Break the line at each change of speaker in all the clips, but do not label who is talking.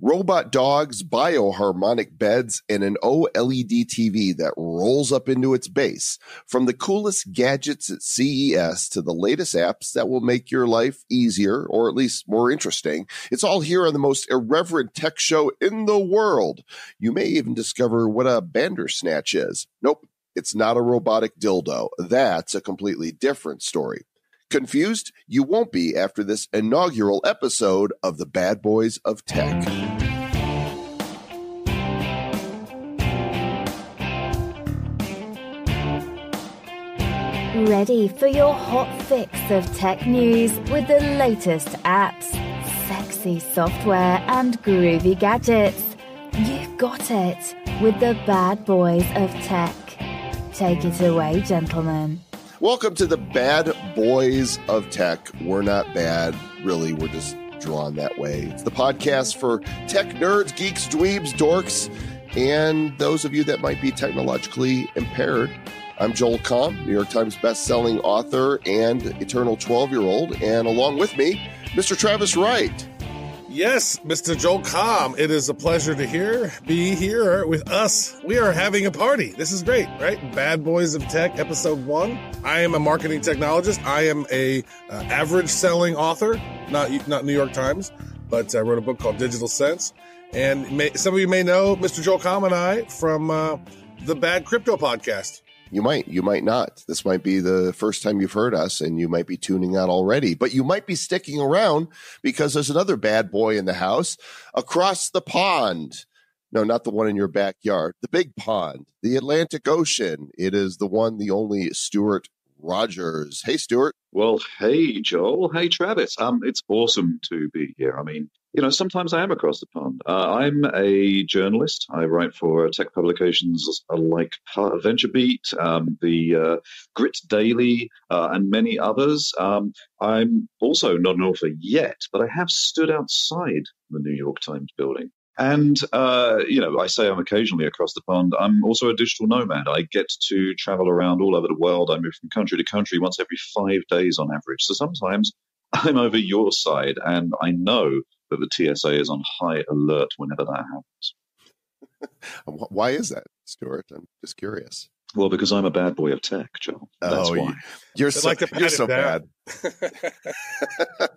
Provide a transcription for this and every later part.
robot dogs, bioharmonic beds, and an OLED TV that rolls up into its base. From the coolest gadgets at CES to the latest apps that will make your life easier or at least more interesting, it's all here on the most irreverent tech show in the world. You may even discover what a Bandersnatch is. Nope. It's not a robotic dildo. That's a completely different story. Confused? You won't be after this inaugural episode of the Bad Boys of Tech.
Ready for your hot fix of tech news with the latest apps, sexy software, and groovy gadgets. You've got it with the Bad Boys of Tech. Take it away, gentlemen.
Welcome to the Bad Boys of Tech. We're not bad, really. We're just drawn that way. It's the podcast for tech nerds, geeks, dweebs, dorks, and those of you that might be technologically impaired. I'm Joel Comm, New York Times best-selling author and eternal 12-year-old, and along with me, Mr. Travis Wright.
Yes, Mr. Joel Comm, it is a pleasure to hear be here with us. We are having a party. This is great, right? Bad Boys of Tech, episode one. I am a marketing technologist. I am a uh, average selling author, not not New York Times, but I wrote a book called Digital Sense. And may, some of you may know Mr. Joel Comm and I from uh, the Bad Crypto podcast.
You might, you might not. This might be the first time you've heard us and you might be tuning out already, but you might be sticking around because there's another bad boy in the house across the pond. No, not the one in your backyard, the big pond, the Atlantic Ocean. It is the one, the only Stuart Rogers. Hey, Stuart.
Well, hey, Joel. Hey, Travis. Um, it's awesome to be here. I mean, you know, sometimes I am across the pond. Uh, I'm a journalist. I write for tech publications like VentureBeat, um, the uh, Grit Daily, uh, and many others. Um, I'm also not an author yet, but I have stood outside the New York Times building. And, uh, you know, I say I'm occasionally across the pond. I'm also a digital nomad. I get to travel around all over the world. I move from country to country once every five days on average. So sometimes I'm over your side, and I know that the TSA is on high alert whenever that happens.
why is that, Stuart? I'm just curious.
Well, because I'm a bad boy of tech, Joe. That's oh, why.
You're so, like you're so bad.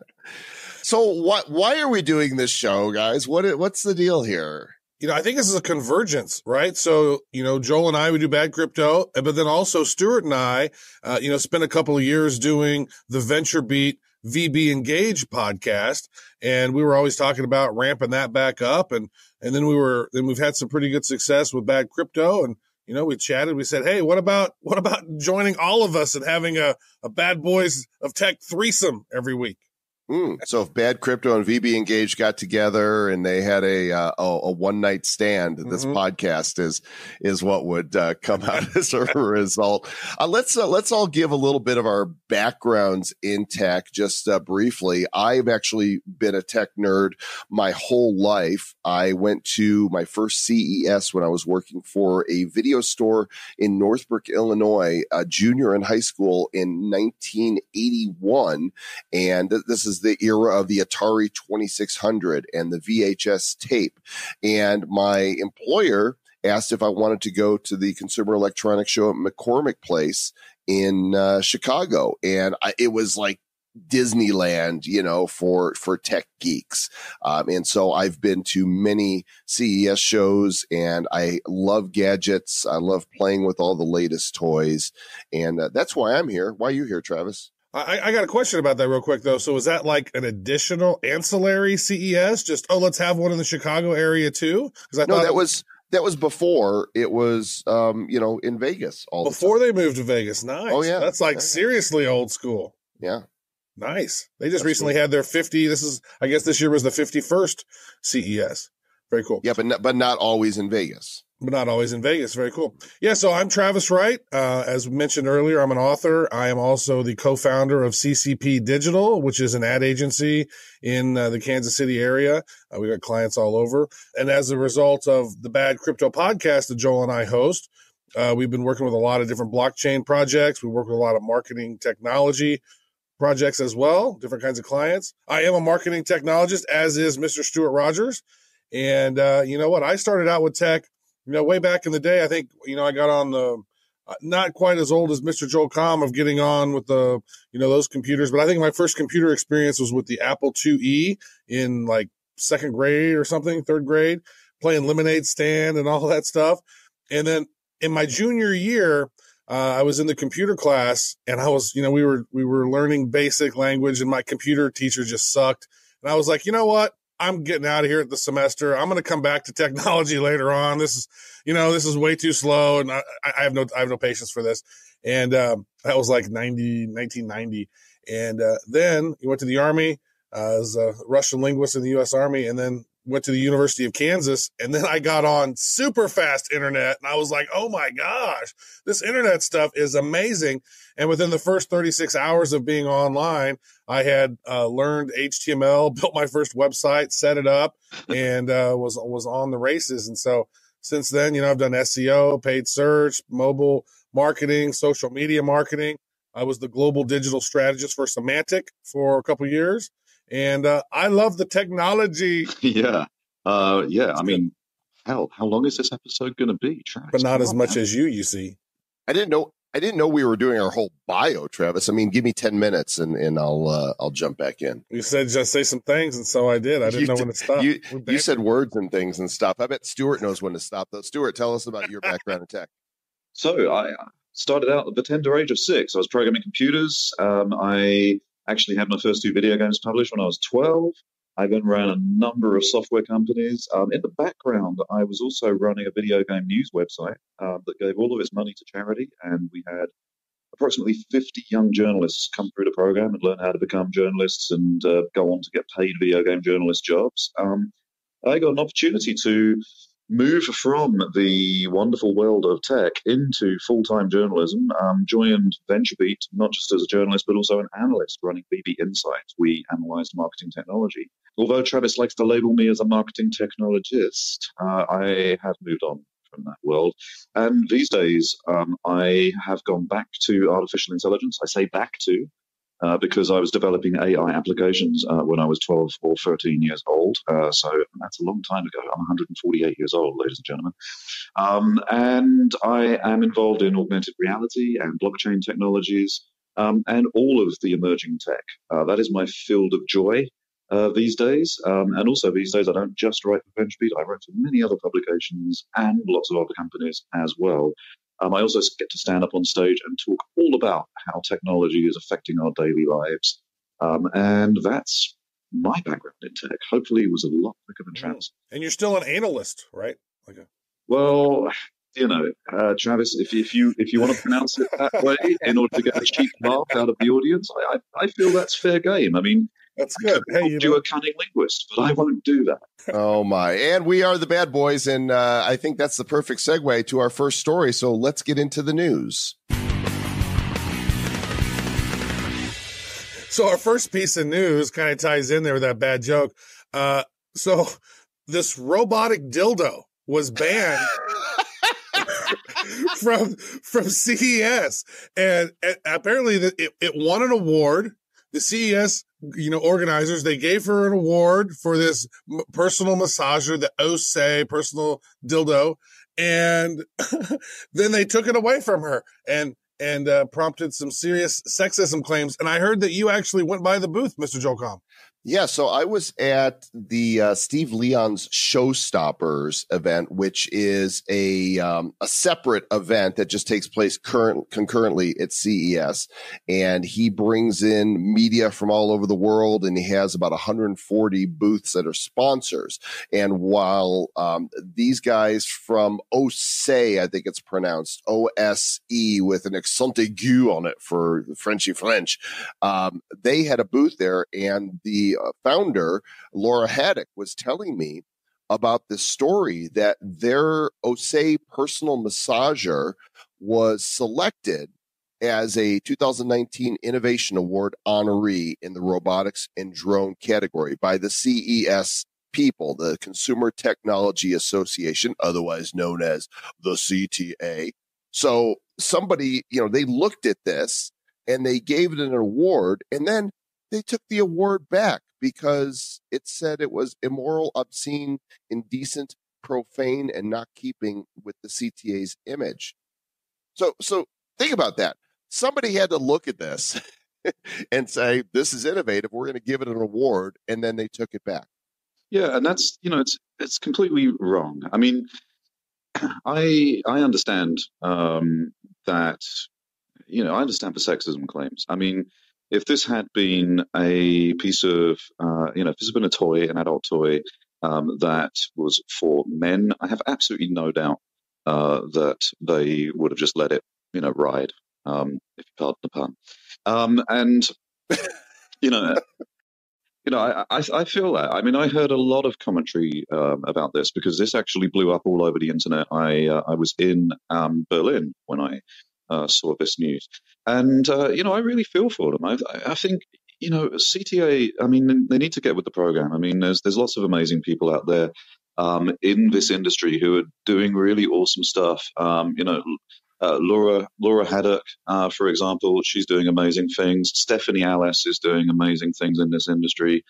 so what? Why are we doing this show, guys? What? What's the deal here?
You know, I think this is a convergence, right? So, you know, Joel and I, we do bad crypto, but then also Stuart and I, uh, you know, spent a couple of years doing the VentureBeat VB Engage podcast, and we were always talking about ramping that back up, and and then we were then we've had some pretty good success with Bad Crypto, and you know we chatted. We said, hey, what about what about joining all of us and having a a Bad Boys of Tech threesome every week?
Mm, so if Bad Crypto and VB Engage got together and they had a uh, a, a one night stand, mm-hmm. this podcast is is what would uh, come out as a result. Uh, let's uh, let's all give a little bit of our backgrounds in tech, just uh, briefly. I've actually been a tech nerd my whole life. I went to my first CES when I was working for a video store in Northbrook, Illinois, junior in high school in 1981, and this is the era of the Atari 2600 and the VHS tape. And my employer asked if I wanted to go to the Consumer Electronics Show at McCormick Place in uh, Chicago. And I, it was like Disneyland, you know, for, for tech geeks. Um, and so I've been to many CES shows and I love gadgets. I love playing with all the latest toys. And uh, that's why I'm here. Why are you here, Travis?
I, I, got a question about that real quick though. So is that like an additional ancillary CES? Just oh, let's have one in the Chicago area too?
Because I no, that was that was before it was um you know in Vegas all
before the they moved to Vegas. Nice. Oh yeah, that's like yeah. seriously old school.
Yeah.
Nice. They just That's recently cool. had their 50. This is, I guess this year was the 51st CES. Very cool.
Yeah, but not, but not always in Vegas
but not always in Vegas. Very cool. Yeah. So I'm Travis Wright. Uh, as mentioned earlier, I'm an author. I am also the co-founder of CCP Digital, which is an ad agency in uh, the Kansas City area. Uh, we got clients all over. And as a result of the Bad Crypto podcast that Joel and I host, uh, we've been working with a lot of different blockchain projects. We work with a lot of marketing technology projects as well, different kinds of clients. I am a marketing technologist, as is Mr. Stuart Rogers. And uh, you know what? I started out with tech, you know, way back in the day. I think you know I got on the uh, not quite as old as Mr. Joel Comm of getting on with the you know those computers, but I think my first computer experience was with the Apple IIe in like second grade or something, third grade, playing Lemonade Stand and all that stuff. And then in my junior year, uh, I was in the computer class and I was, you know, we were, we were learning basic language and my computer teacher just sucked. And I was like, you know what? I'm getting out of here at the semester. I'm going to come back to technology later on. This is, you know, this is way too slow and I, I have no, I have no patience for this. And, um, that was like 90, 1990. And, uh, then he went to the army, uh, as a Russian linguist in the U.S. Army, and then went to the University of Kansas. And then I got on super fast internet and I was like, oh my gosh, this internet stuff is amazing. And within the first 36 hours of being online, I had uh, learned HTML, built my first website, set it up, and uh, was was on the races. And so since then, you know, I've done SEO, paid search, mobile marketing, social media marketing. I was the global digital strategist for Symantec for a couple years and uh, I love the technology.
Yeah, uh, yeah. I mean, hell, how long is this episode going to be, Travis?
But not as much as you. You see,
I didn't know. I didn't know we were doing our whole bio, Travis. I mean, give me ten minutes and, and I'll uh, I'll jump back in.
You said just say some things, and so I did. I didn't you know when to stop.
You, you said words and things and stuff. I bet Stuart knows when to stop. Though, Stuart, tell us about your background in tech.
So I started out at the tender age of six. I was programming computers. Um, I actually had my first two video games published when I was 12. I then ran a number of software companies. Um, in the background, I was also running a video game news website um, that gave all of its money to charity, and we had approximately 50 young journalists come through the program and learn how to become journalists and uh, go on to get paid video game journalist jobs. Um, I got an opportunity to move from the wonderful world of tech into full time journalism, um, joined VentureBeat not just as a journalist, but also an analyst running VB Insights. We analyze marketing technology. Although Travis likes to label me as a marketing technologist, uh, I have moved on from that world. And these days, um, I have gone back to artificial intelligence. I say back to uh, because I was developing AI applications uh, when I was 12 or 13 years old. Uh, so that's a long time ago. I'm 148 years old, ladies and gentlemen. Um, and I am involved in augmented reality and blockchain technologies um, and all of the emerging tech. Uh, that is my field of joy. Uh, these days, um, and also these days, I don't just write for VentureBeat. I write for many other publications and lots of other companies as well. Um, I also get to stand up on stage and talk all about how technology is affecting our daily lives. Um, and that's my background in tech. Hopefully, it was a lot quicker than Travis.
And you're still an analyst, right?
Like a- well, you know, uh, Travis, if, if you if you want to pronounce it that way in order to get a cheap laugh out of the audience, I, I, I feel that's fair game. I mean,
that's good.
Hey, you know. a cunning linguist, but I won't do that.
oh my! And we are the bad boys, and uh, I think that's the perfect segue to our first story. So let's get into the news.
So our first piece of news kind of ties in there with that bad joke. Uh, so this robotic dildo was banned from from CES, and, and apparently it, it won an award. The CES you know, organizers, they gave her an award for this personal massager, the Osé personal dildo. And then they took it away from her and, and, uh, prompted some serious sexism claims. And I heard that you actually went by the booth, Mr. Joel Comm.
Yeah, so I was at the uh, Steve Leon's Showstoppers event, which is a um, a separate event that just takes place current concurrently at CES, and he brings in media from all over the world, and he has about 140 booths that are sponsors. And while um, these guys from OSE, I think it's pronounced O S E with an accent aigu on it for Frenchy French, um, they had a booth there, and the uh, founder, Lora Haddock, was telling me about this story that their Osé personal massager was selected as a 2019 Innovation Award honoree in the robotics and drone category by the CES people, the Consumer Technology Association, otherwise known as the CTA. So somebody, you know, they looked at this and they gave it an award and then they took the award back because it said it was immoral, obscene, indecent, profane, and not keeping with the CTA's image. So, so think about that. Somebody had to look at this and say, "This is innovative. We're going to give it an award," and then they took it back.
Yeah, and that's you know it's it's completely wrong. I mean, I I understand um, that you know I understand the sexism claims. I mean, if this had been a piece of uh, you know if this had been a toy, an adult toy um, that was for men, I have absolutely no doubt uh, that they would have just let it you know ride. Um, if you pardon the pun. Um, and you know, you know, I, I, I, feel that. I mean, I heard a lot of commentary um, about this because this actually blew up all over the internet. I uh, I was in um, Berlin when I uh, saw this news, and uh, you know, I really feel for them. I, I think you know, CTA. I mean, they need to get with the program. I mean, there's there's lots of amazing people out there. Um, in this industry who are doing really awesome stuff. Um, you know, uh, Lora Lora Haddock, uh, for example, she's doing amazing things. Stephanie Alys is doing amazing things in this industry.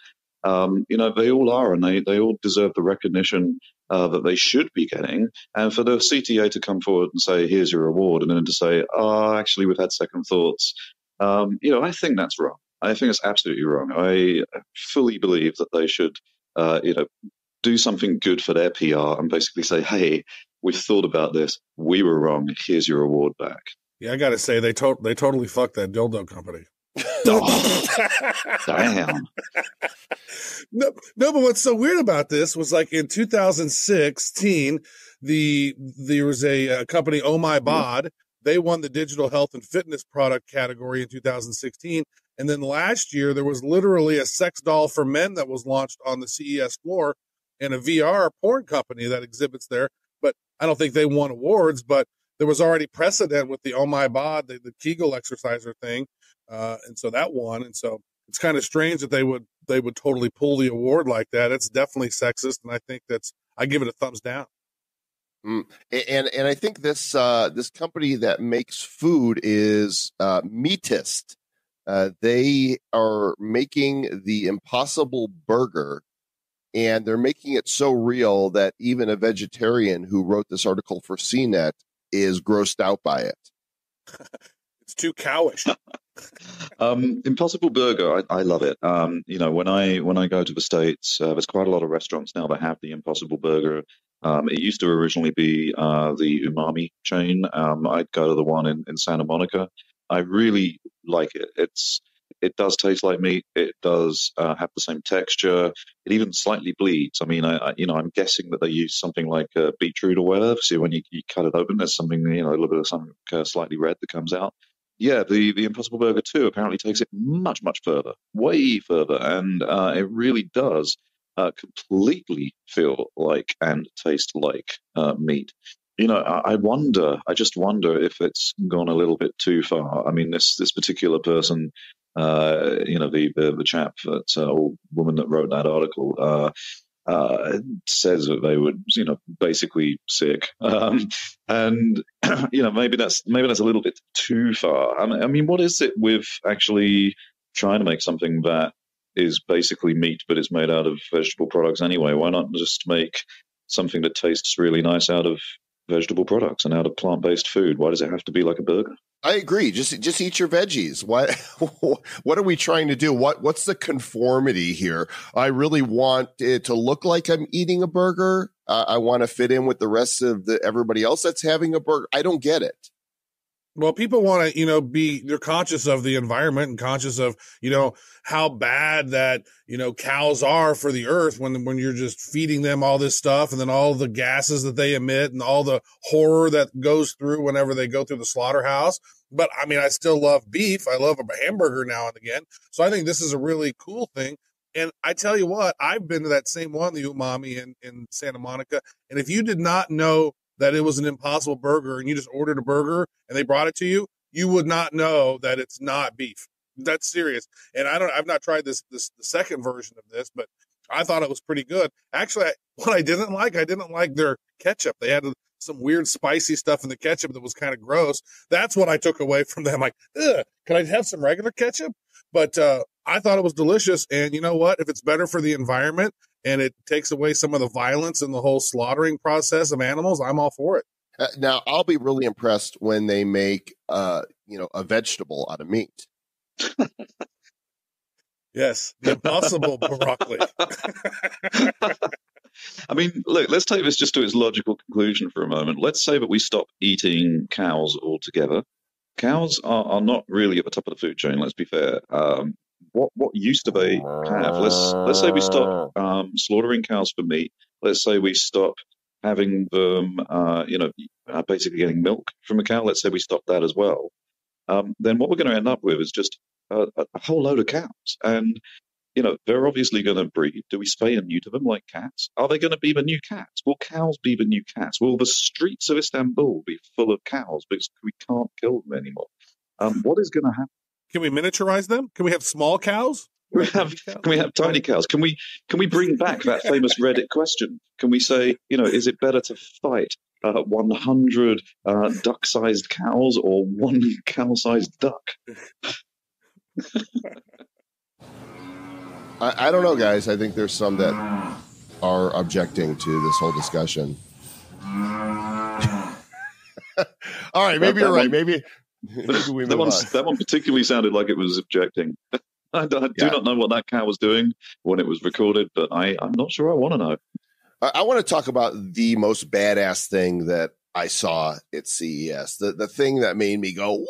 Um, you know, they all are, and they, they all deserve the recognition uh, that they should be getting. And for the CTA to come forward and say, "Here's your award," and then to say, "Oh, actually, we've had second thoughts," um, you know, I think that's wrong. I think it's absolutely wrong. I fully believe that they should, uh, you know, do something good for their PR and basically say, "Hey, we've thought about this. We were wrong. Here's your award back.
Yeah, I got to say they to- they totally fucked that dildo company.
Damn.
no, no, but what's so weird about this was like in 2016, the there was a, a company, Oh My mm-hmm. Bod. They won the digital health and fitness product category in 2016. And then last year, there was literally a sex doll for men that was launched on the CES floor and a VR porn company that exhibits there but I don't think they won awards. But there was already precedent with the Oh My Bod, the, the Kegel exerciser thing, uh, and so that won. And so it's kind of strange that they would they would totally pull the award like that. It's definitely sexist, and I think that's I give it a thumbs down.
Mm. And and I think this uh, this company that makes food is uh, Meatist. Uh, they are making the Impossible Burger and they're making it so real that even a vegetarian who wrote this article for CNET is grossed out by it.
it's too cowish.
um, Impossible Burger, I, I love it. Um, you know, when I when I go to the states, uh, there's quite a lot of restaurants now that have the Impossible Burger. Um, it used to originally be uh, the Umami chain. Um, I'd go to the one in, in Santa Monica. I really like it. It's it does taste like meat. It does uh, have the same texture. It even slightly bleeds. I mean, I, I, you know, I'm guessing that they use something like uh, beetroot or whatever. So when you, you, cut it open, there's something, you know, a little bit of something uh, slightly red that comes out. Yeah, the the Impossible Burger 2 apparently takes it much much further, way further, and uh, it really does uh, completely feel like and taste like uh, meat you know, I, wonder. I just wonder if it's gone a little bit too far. I mean, this this particular person uh, you know, the, the, the chap that, uh, or woman that wrote that article, uh, uh, says that they were, you know, basically sick. Um, and, you know, maybe that's, maybe that's a little bit too far. I mean, what is it with actually trying to make something that is basically meat, but it's made out of vegetable products anyway? Why not just make something that tastes really nice out of vegetable products and out of plant based food? Why does it have to be like a burger?
I agree. Just just eat your veggies. What what are we trying to do? What what's the conformity here? I really want it to look like I'm eating a burger. Uh, I want to fit in with the rest of the everybody else that's having a burger. I don't get it.
Well, people want to, you know, be, they're conscious of the environment and conscious of, you know, how bad that, you know, cows are for the earth when, when you're just feeding them all this stuff and then all the gases that they emit and all the horror that goes through whenever they go through the slaughterhouse. But I mean, I still love beef. I love a hamburger now and again. So I think this is a really cool thing. And I tell you what, I've been to that same one, the umami in, in Santa Monica. And if you did not know that it was an impossible burger and you just ordered a burger and they brought it to you, you would not know that it's not beef. That's serious. And I don't, I've not tried this, this, the second version of this, but I thought it was pretty good. Actually, I, what I didn't like, I didn't like their ketchup. They had some weird spicy stuff in the ketchup that was kind of gross. That's what I took away from them. Like, Ugh, can I have some regular ketchup? But, uh, I thought it was delicious. And you know what? If it's better for the environment and it takes away some of the violence and the whole slaughtering process of animals, I'm all for it.
Uh, now, I'll be really impressed when they make, uh, you know, a vegetable out of meat.
yes, the impossible broccoli.
I mean, look, let's take this just to its logical conclusion for a moment. Let's say that we stop eating cows altogether. Cows are, are not really at the top of the food chain, let's be fair. Um, what what used to be have? Let's let's say we stop um, slaughtering cows for meat. Let's say we stop having them, uh, you know, uh, basically getting milk from a cow. Let's say we stop that as well. Um, then what we're going to end up with is just a, a whole load of cows, and you know, they're obviously going to breed. Do we spay and neuter them like cats? Are they going to be the new cats? Will cows be the new cats? Will the streets of Istanbul be full of cows because we can't kill them anymore? Um, what is going to happen?
Can we miniaturize them? Can we have small cows?
Can we have, can we have tiny cows? Can we can we bring back that famous Reddit question? Can we say, you know, is it better to fight uh, 100 uh, duck-sized cows or one cow-sized duck?
I, I don't know, guys. I think there's some that are objecting to this whole discussion. All right, maybe that, you're right. One, maybe, maybe we
that, one, that one particularly sounded like it was objecting. I, I do yeah. not know what that cow was doing when it was recorded, but I, I'm not sure I want to know.
I, I want to talk about the most badass thing that I saw at CES. The the thing that made me go,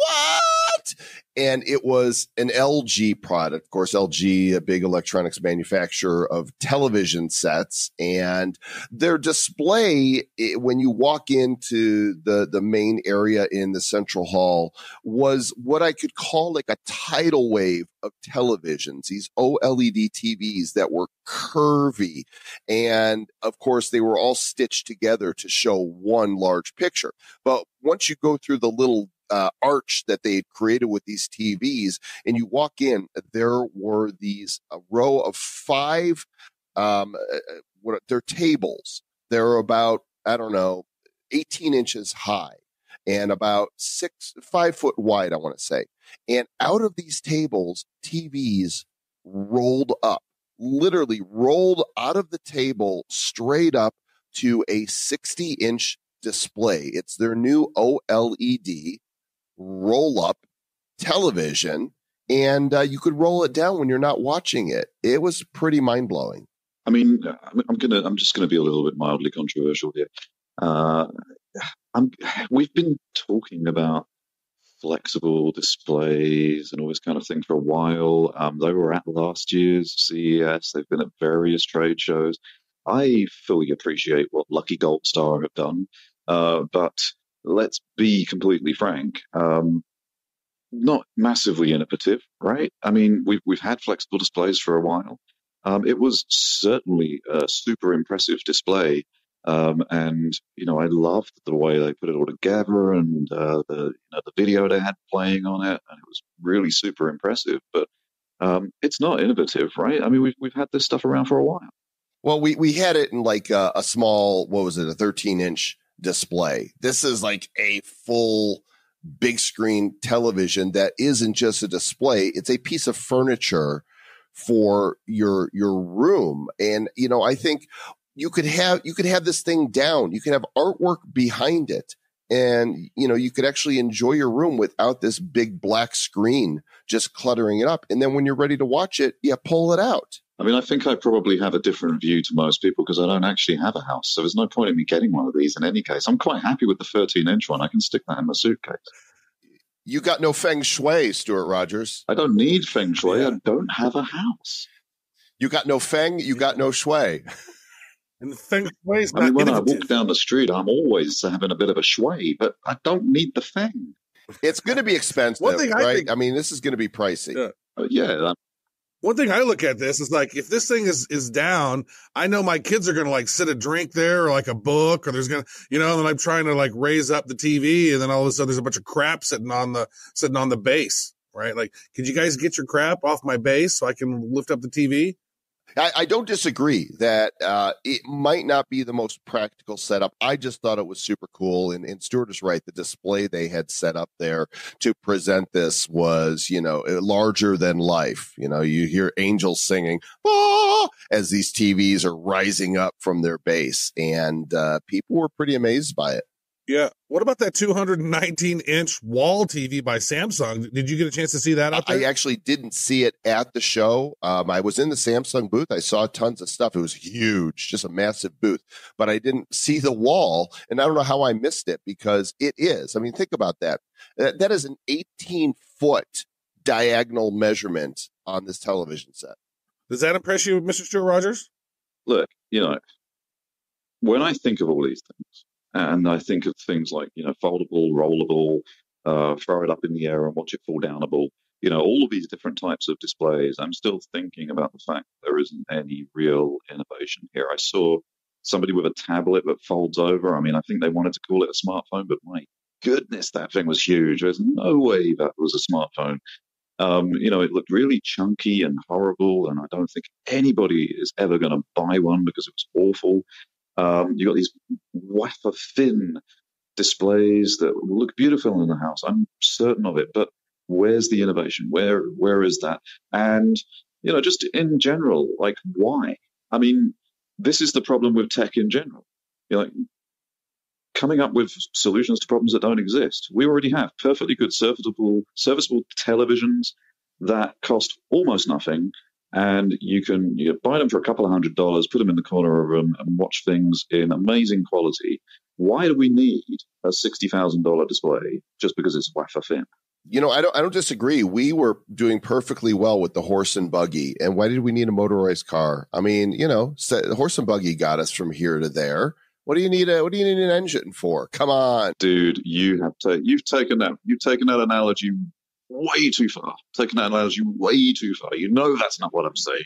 And it was an LG product. Of course, LG, a big electronics manufacturer of television sets and their display, when you walk into the, the main area in the central hall was what I could call like a tidal wave of televisions, these OLED TVs that were curvy. And of course, they were all stitched together to show one large picture. But once you go through the little uh, arch that they had created with these TVs, and you walk in, there were these a row of five. Um, uh, uh, what they're tables. They're about I don't know, 18 inches high and about six, five foot wide, I want to say. And out of these tables, TVs rolled up, literally rolled out of the table straight up to a 60 inch display. It's their new OLED roll up television and uh, you could roll it down when you're not watching it. It was pretty mind blowing.
I mean, I'm gonna, I'm just gonna be a little bit mildly controversial here. Uh, we've been talking about flexible displays and all this kind of thing for a while. Um, they were at last year's CES. They've been at various trade shows. I fully appreciate what Lucky Gold Star have done, uh, but let's be completely frank, um, not massively innovative, right? I mean, we've we've had flexible displays for a while. Um, it was certainly a super impressive display, um, and you know I loved the way they put it all together and uh, the you know the video they had playing on it, and it was really super impressive. But um, it's not innovative, right? I mean, we've we've had this stuff around for a while.
Well, we we had it in like a, a small, what was it, a 13 inch display. This is like a full big screen television that isn't just a display. It's a piece of furniture for your, your room. And, you know, I think you could have, you could have this thing down. You could have artwork behind it and, you know, you could actually enjoy your room without this big black screen just cluttering it up. And then when you're ready to watch it, yeah, pull it out.
I mean, I think I probably have a different view to most people because I don't actually have a house. So there's no point in me getting one of these in any case. I'm quite happy with the 13 inch one. I can stick that in my suitcase.
You got no feng shui, Stuart Rogers.
I don't need feng shui. Yeah. I don't have a house.
You got no feng, you got no shui.
And the feng shui is
I mean, when innovative. I walk down the street, I'm always having a bit of a shui, but I don't need the feng.
It's going to be expensive, One thing I right? Think, I mean, this is going to be pricey.
Yeah, uh, yeah
one thing I look at this is like if this thing is is down, I know my kids are gonna like sit a drink there or like a book or there's gonna you know, and I'm trying to like raise up the TV and then all of a sudden there's a bunch of crap sitting on the sitting on the base, right? Like, could you guys get your crap off my base so I can lift up the TV?
I, I don't disagree that uh, it might not be the most practical setup. I just thought it was super cool. And, and Stuart is right. The display they had set up there to present this was, you know, larger than life. You know, you hear angels singing ah! as these TVs are rising up from their base. And uh, people were pretty amazed by it.
Yeah. What about that 219 inch wall TV by Samsung? Did you get a chance to see that out there?
I actually didn't see it at the show. Um, I was in the Samsung booth. I saw tons of stuff. It was huge, just a massive booth, but I didn't see the wall. And I don't know how I missed it because it is. I mean, think about that. That, that is an 18 foot diagonal measurement on this television set.
Does that impress you, Mr. Stuart Rogers?
Look, you know, when I think of all these things, and I think of things like, you know, foldable, rollable, uh, throw it up in the air and watch it fall downable. You know, all of these different types of displays. I'm still thinking about the fact there isn't any real innovation here. I saw somebody with a tablet that folds over. I mean, I think they wanted to call it a smartphone, but my goodness, that thing was huge. There's no way that was a smartphone. Um, you know, it looked really chunky and horrible, and I don't think anybody is ever going to buy one because it was awful. Um, you got these wafer thin displays that look beautiful in the house. I'm certain of it, but where's the innovation? Where where is that? And you know, just in general, like why? I mean, this is the problem with tech in general. You know, like, coming up with solutions to problems that don't exist. We already have perfectly good serviceable serviceable televisions that cost almost nothing and you can you buy them for a couple of hundred dollars, put them in the corner of a room, and watch things in amazing quality. Why do we need a sixty thousand dollar display just because it's wafer thin?
You know, I don't. I don't disagree. We were doing perfectly well with the horse and buggy, and why did we need a motorized car? I mean, you know, the horse and buggy got us from here to there. What do you need a What do you need an engine for? Come on,
dude. You have to. You've taken that. You've taken that analogy way too far. Taking that analogy way too far. You know that's not what I'm saying.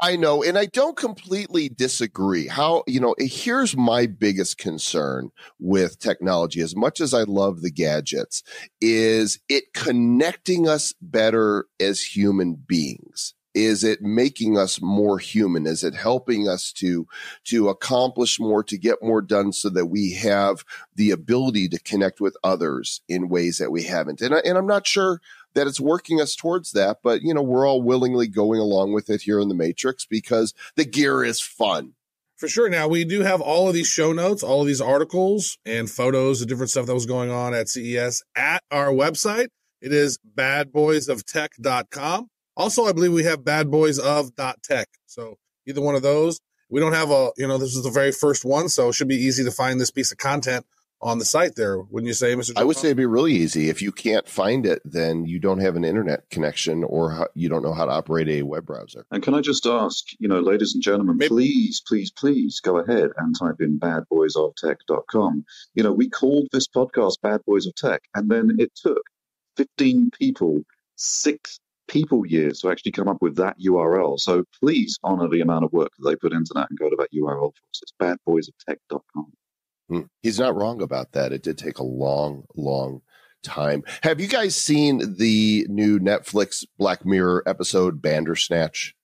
I know, and I don't completely disagree. How, you know, here's my biggest concern with technology, as much as I love the gadgets, is it connecting us better as human beings is it making us more human is it helping us to to accomplish more to get more done so that we have the ability to connect with others in ways that we haven't and, I, and i'm not sure that it's working us towards that but you know we're all willingly going along with it here in the matrix because the gear is fun
for sure. Now we do have all of these show notes, all of these articles and photos of different stuff that was going on at CES at our website. It is badboysoftech.com. Also, I believe we have Bad Boys of Tech. So either one of those. We don't have a, you know, this is the very first one, so it should be easy to find this piece of content on the site there. Wouldn't you say, Mr.
I would say it'd be really easy. If you can't find it, then you don't have an internet connection or you don't know how to operate a web browser.
And can I just ask, you know, ladies and gentlemen, Maybe. please, please, please go ahead and type in badboysoftech.com. You know, we called this podcast Bad Boys of Tech, and then it took 15 people six people years to actually come up with that URL. So please honor the amount of work that they put into that and go to that URL for us. It's badboysoftech.com.
Hmm. He's not wrong about that. It did take a long, long time. Have you guys seen the new Netflix Black Mirror episode Bandersnatch?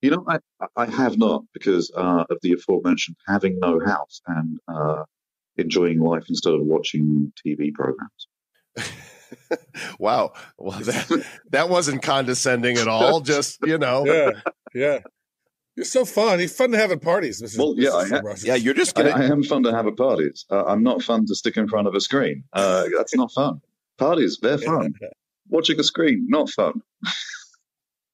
You know, I, I have not because uh, of the aforementioned having no house and uh, enjoying life instead of watching TV programs.
wow. Well, that, that wasn't condescending at all. Just, you know.
Yeah. Yeah. You're so fun. You're fun to have at parties. Mrs.
Well, yeah, I
ha- yeah. You're just. Gonna...
I, I, am fun to have at parties. Uh, I'm not fun to stick in front of a screen. Uh, that's not fun. Parties, they're fun. Watching a screen, not fun.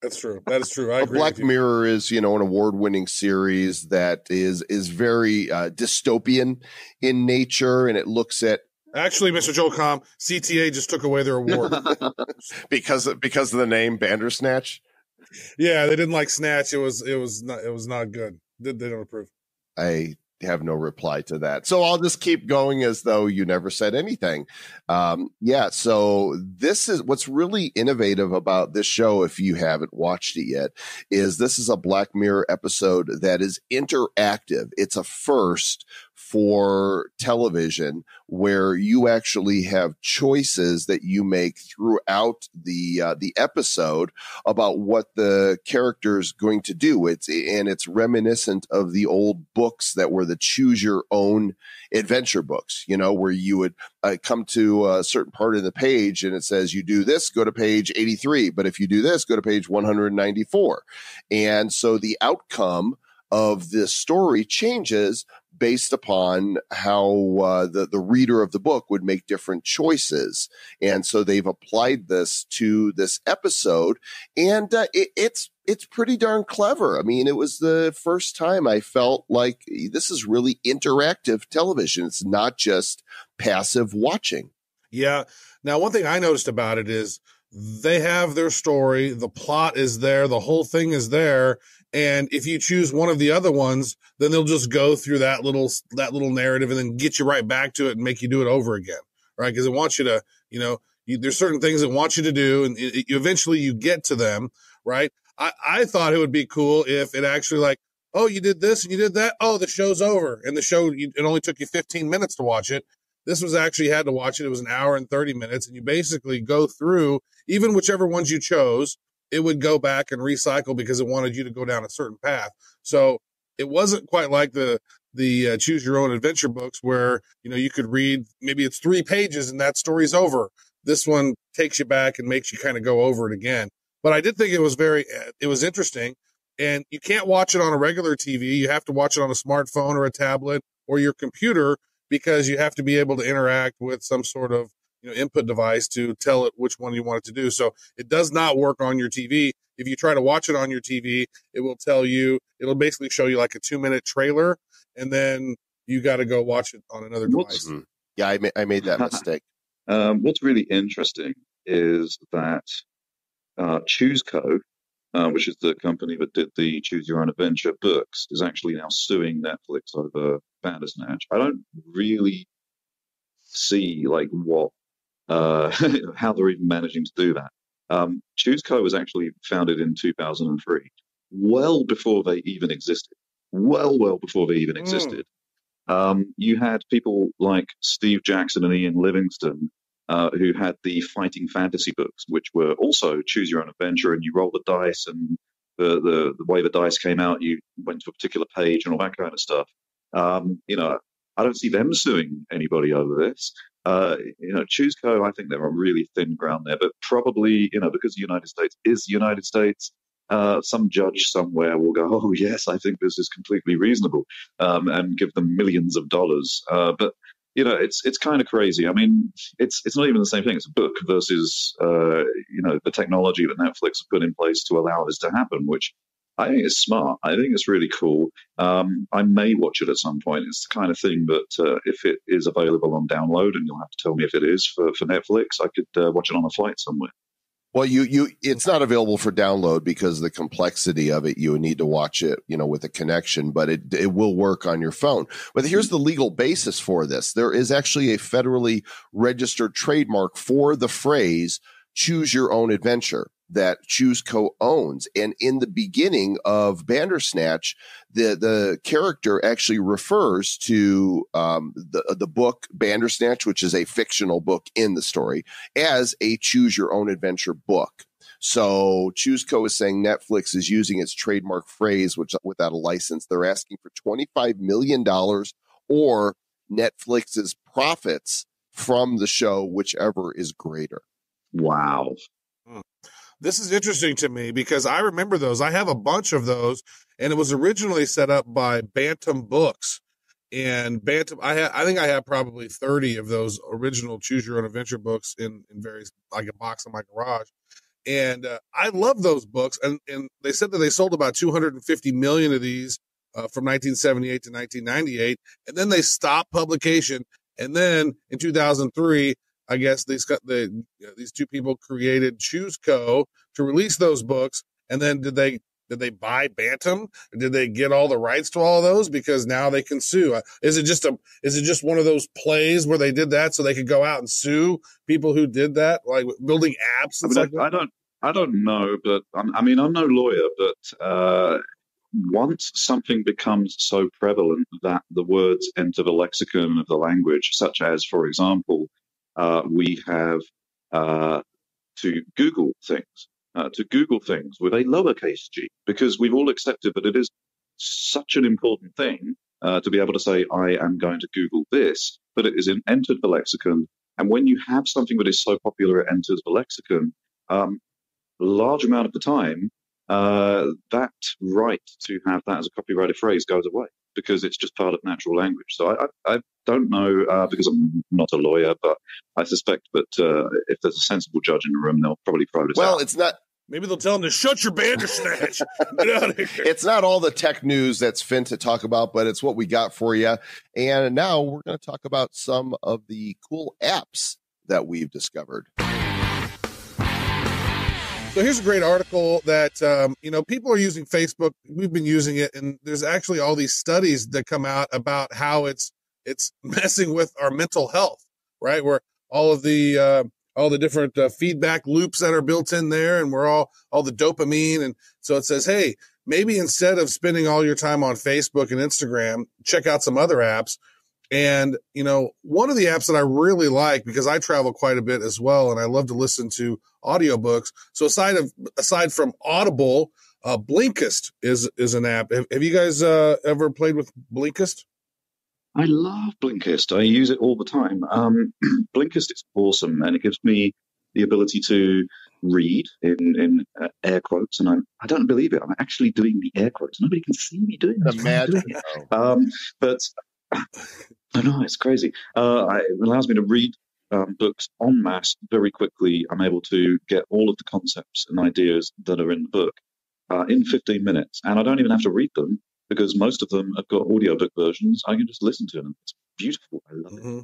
That's true. That is true. I agree.
Black Mirror is, you know, an award-winning series that is is very uh, dystopian in nature, and it looks at
Actually, Mr. Joel Comm, CTA just took away their award
because because of the name Bandersnatch.
Yeah, they didn't like Snatch. It was it was not it was not good. They, they don't approve.
I have no reply to that. So I'll just keep going as though you never said anything. Um, yeah. So this is what's really innovative about this show. If you haven't watched it yet, is this is a Black Mirror episode that is interactive. It's a first for television where you actually have choices that you make throughout the uh, the episode about what the character is going to do. It's and it's reminiscent of the old books that were the choose your own adventure books you know where you would uh, come to a certain part of the page and it says you do this go to page 83 but if you do this go to page 194 and so the outcome of this story changes based upon how uh, the the reader of the book would make different choices, and so they've applied this to this episode, and uh, it, it's it's pretty darn clever. I mean, it was the first time I felt like this is really interactive television. It's not just passive watching.
Yeah. Now, one thing I noticed about it is they have their story, the plot is there, the whole thing is there, and if you choose one of the other ones, then they'll just go through that little that little narrative and then get you right back to it and make you do it over again, right? Because it wants you to, you know, you, there's certain things it wants you to do, and it, it, eventually you get to them, right? I, I thought it would be cool if it actually like, oh, you did this and you did that. Oh, the show's over, and the show you, it only took you 15 minutes to watch it. This was actually had to watch it. It was an hour and 30 minutes, and you basically go through even whichever ones you chose it would go back and recycle because it wanted you to go down a certain path. So it wasn't quite like the the uh, choose your own adventure books where you know you could read maybe it's three pages and that story's over. This one takes you back and makes you kind of go over it again. But I did think it was very uh, it was interesting, and you can't watch it on a regular TV. You have to watch it on a smartphone or a tablet or your computer because you have to be able to interact with some sort of you know, input device to tell it which one you want it to do. So it does not work on your TV. If you try to watch it on your TV, it will tell you, it'll basically show you like a two minute trailer and then you got to go watch it on another device.
Mm-hmm. Yeah, I, ma- I made that mistake.
um, what's really interesting is that uh, ChooseCo, uh, which is the company that did the Choose Your Own Adventure books, is actually now suing Netflix over Bandersnatch. I don't really see like what uh, how they're even managing to do that. Um, ChooseCo was actually founded in 2003, well before they even existed. Well, well before they even mm. existed. Um, you had people like Steve Jackson and Ian Livingstone uh, who had the fighting fantasy books, which were also choose your own adventure, and you roll the dice, and the, the, the way the dice came out, you went to a particular page and all that kind of stuff. Um, you know, I don't see them suing anybody over this. Uh, you know, ChooseCo, I think they're on really thin ground there, but probably, you know, because the United States is the United States, uh, some judge somewhere will go, oh, yes, I think this is completely reasonable, um, and give them millions of dollars. Uh, but, you know, it's it's kind of crazy. I mean, it's it's not even the same thing. It's a book versus, uh, you know, the technology that Netflix put in place to allow this to happen, which I think it's smart. I think it's really cool. Um, I may watch it at some point. It's the kind of thing that uh, if it is available on download, and you'll have to tell me if it is for, for Netflix, I could uh, watch it on a flight somewhere.
Well, you you it's not available for download because the complexity of it. You need to watch it, you know, with a connection, but it it will work on your phone. But here's the legal basis for this: there is actually a federally registered trademark for the phrase "choose your own adventure." That ChooseCo owns. And in the beginning of Bandersnatch, the the character actually refers to um, the the book Bandersnatch, which is a fictional book in the story, as a choose your own adventure book. So ChooseCo is saying Netflix is using its trademark phrase, which without a license, they're asking for twenty five million dollars or Netflix's profits from the show, whichever is greater.
Wow.
This is interesting to me because I remember those. I have a bunch of those, and it was originally set up by Bantam Books. And Bantam, I ha- I think I have probably thirty of those original Choose Your Own Adventure books in in various like a box in my garage. And uh, I love those books. And and they said that they sold about 250 million of these uh, from 1978 to 1998, and then they stopped publication. And then in 2003, I guess these the these two people created ChooseCo to release those books, and then did they did they buy Bantam? Did they get all the rights to all of those? Because now they can sue. Uh, is it just a is it just one of those plays where they did that so they could go out and sue people who did that, like building apps?
I, mean, I, I, don't I don't know, but I'm, i mean I'm no lawyer, but uh, once something becomes so prevalent that the words enter the lexicon of the language, such as, for example, uh, we have uh, to Google things, uh, to Google things with a lowercase g, because we've all accepted that it is such an important thing uh, to be able to say, I am going to Google this, but it is in, entered the lexicon. And when you have something that is so popular it enters the lexicon, um, a large amount of the time, uh, that right to have that as a copyrighted phrase goes away because it's just part of natural language. So I, I, I don't know uh, because I'm not a lawyer, but I suspect that uh, if there's a sensible judge in the room, they'll probably throw this
well,
out.
it's not.
Maybe they'll tell him to shut your bandersnatch. Get out of here.
It's not all the tech news that's fin to talk about, but it's what we got for you. And now we're going to talk about some of the cool apps that we've discovered.
So here's a great article that um, you know people are using Facebook. We've been using it, and there's actually all these studies that come out about how it's it's messing with our mental health, right? Where all of the uh, all the different uh, feedback loops that are built in there, and we're all all the dopamine, and so it says, hey, maybe instead of spending all your time on Facebook and Instagram, check out some other apps and, you know, one of the apps that I really like because I travel quite a bit as well and I love to listen to audiobooks. So aside of aside from Audible, uh, Blinkist is is an app. Have, have you guys uh, ever played with Blinkist?
I love Blinkist. I use it all the time. Um, Blinkist is awesome and it gives me the ability to read in, in uh, air quotes, and I'm, I don't believe it. I'm actually doing the air quotes. Nobody can see me doing it.
Imagine.
Um, but I know it's crazy. Uh, it allows me to read um, books en masse very quickly. I'm able to get all of the concepts and ideas that are in the book uh, in 15 minutes, and I don't even have to read them because most of them have got audiobook versions. I can just listen to them. It's beautiful. I love
Mm-hmm.
it.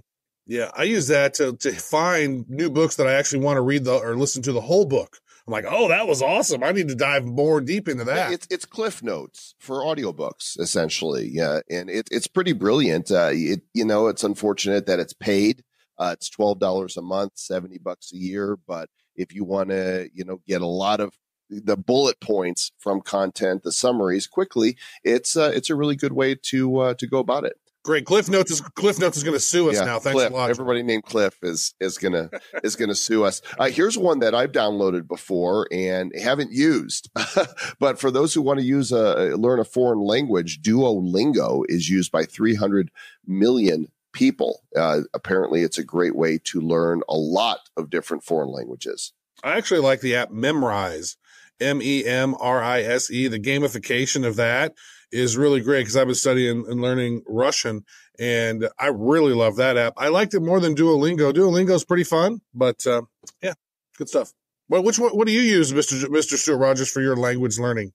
Yeah, I use that to to find new books that I actually want to read the or listen to the whole book. I'm like, oh, that was awesome. I need to dive more deep into that.
It's it's Cliff Notes for audiobooks, essentially. Yeah, and it, it's pretty brilliant. Uh, it you know it's unfortunate that it's paid. Uh, it's twelve dollars a month, seventy bucks a year. But if you want to, you know, get a lot of the bullet points from content, the summaries quickly, it's uh, it's a really good way to uh, to go about it.
Great. Cliff Notes is Cliff Notes is going to sue us
Yeah,
now. Thanks
Cliff.
a lot.
Everybody named Cliff is is gonna is gonna sue us. Uh, here's one that I've downloaded before and haven't used, but for those who want to use a learn a foreign language, Duolingo is used by 300 million people. Uh, apparently, it's a great way to learn a lot of different foreign languages.
I actually like the app Memrise, M E M R I S E. The gamification of that is really great because I've been studying and learning Russian, and I really love that app. I liked it more than Duolingo. Duolingo is pretty fun, but uh, yeah, good stuff. Well, which one, what do you use, Mister Mister Stuart Rogers, for your language learning?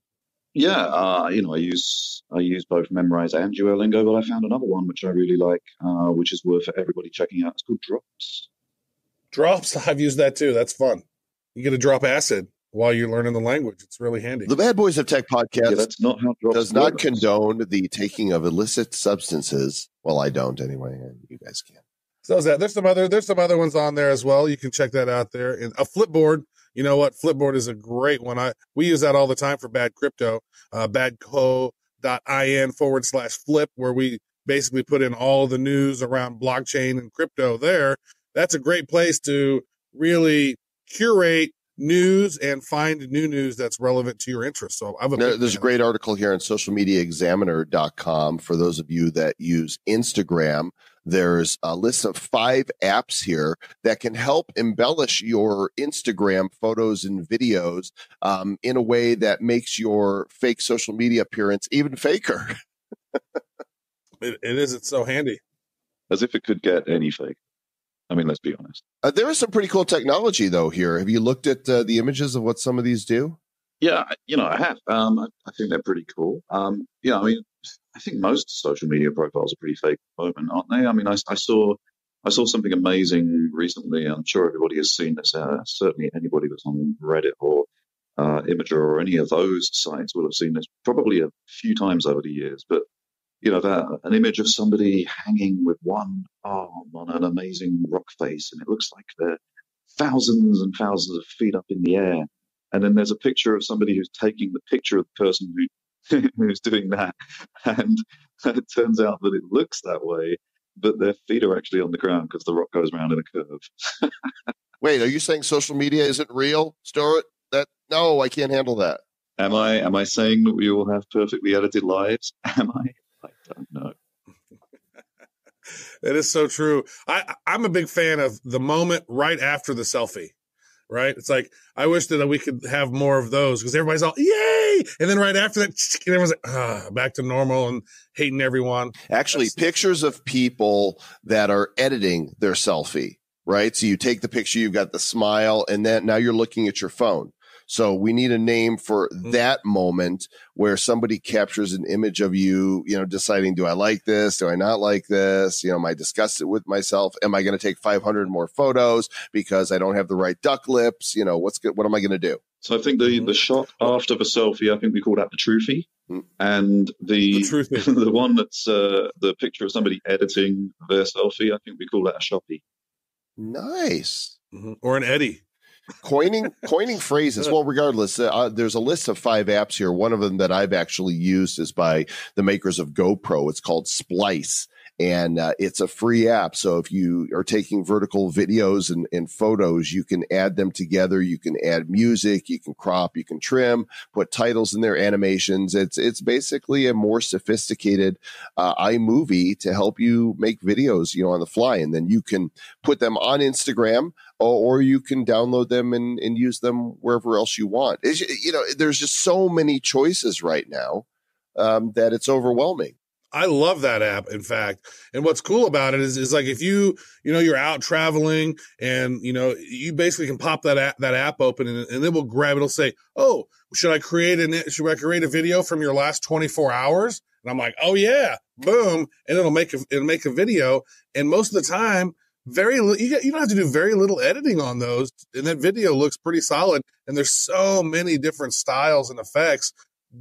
Yeah, uh, you know, I use I use both Memrise and Duolingo, but I found another one which I really like, uh, which is worth everybody checking out. It's called Drops.
Drops. I've used that too. That's fun. You get to drop acid while you're learning the language. It's really handy.
The Bad Boys of Tech podcast
Yeah, that's not how
does not
works.
condone the taking of illicit substances. Well, I don't anyway, and you guys can.
So is that there's some other there's some other ones on there as well. You can check that out there. And a Flipboard, you know what? Flipboard is a great one. I we use that all the time for bad crypto. Uh, badco.in forward slash flip, where we basically put in all the news around blockchain and crypto there. That's a great place to really curate news and find new news that's relevant to your interest. So I've a
there's a great article here on socialmediaexaminer.com for those of you that use Instagram. There's a list of five apps here that can help embellish your Instagram photos and videos um, in a way that makes your fake social media appearance even faker.
it, it is. It's so handy.
As if it could get any fake. I mean, let's be honest.
Uh, there is some pretty cool technology though here. Have you looked at uh, the images of what some of these do?
Yeah, you know, I have. Um, I, I think they're pretty cool. Um, yeah, I mean, I think most social media profiles are pretty fake at the moment, aren't they? I mean, I, I saw, I saw something amazing recently. I'm sure everybody has seen this. Uh, certainly, anybody that's on Reddit or uh, Imgur or any of those sites will have seen this probably a few times over the years. But you know, that an image of somebody hanging with one arm on an amazing rock face, and it looks like they're thousands and thousands of feet up in the air. And then there's a picture of somebody who's taking the picture of the person who who's doing that, and it turns out that it looks that way, but their feet are actually on the ground because the rock goes around in a curve.
Wait, are you saying social media isn't real, Stuart? That no, I can't handle that.
Am I? Am I saying that we all have perfectly edited lives? Am I? I don't know.
That is so true. I, I'm a big fan of the moment right after the selfie right? It's like I wish that we could have more of those because everybody's all yay, and then right after that, everyone's like ah, back to normal and hating everyone.
Actually, That's- pictures of people that are editing their selfie, right? So you take the picture, you've got the smile, and then now you're looking at your phone. So we need a name for mm-hmm. that moment where somebody captures an image of you, you know, deciding, do I like this? Do I not like this? You know, am I disgusted with myself? Am I going to take 500 more photos because I don't have the right duck lips? You know, what's good? What am I going to do?
So I think the, the shot after the selfie, I think we call that the truthie. Mm. And the the, the one that's uh, the picture of somebody editing their selfie, I think we call that a shoppy.
Nice.
Mm-hmm. Or an Eddie
coining coining phrases. Well regardless uh, uh, there's a list of five apps here. One of them that i've actually used is by the makers of gopro. It's called splice and uh, it's a free app. So if you are taking vertical videos and, and, photos, you can add them together. You can add music, you can crop, you can trim, put titles in there, animations. It's it's basically a more sophisticated uh, iMovie to help you make videos, you know, on the fly, and then you can put them on Instagram. Or, you can download them and, and use them wherever else you want. It's, you know, there's just so many choices right now um, that it's overwhelming.
I love that app, in fact. And what's cool about it is, is like if you, you know, you're out traveling and, you know, you basically can pop that app, that app open and, and it will grab, it'll say, Oh, should I create an, should I create a video from your last 24 hours? And I'm like, Oh yeah, boom. And it'll make a, it'll make a video. And most of the time, very you, you don't have to do very little editing on those. And that video looks pretty solid. And there's so many different styles and effects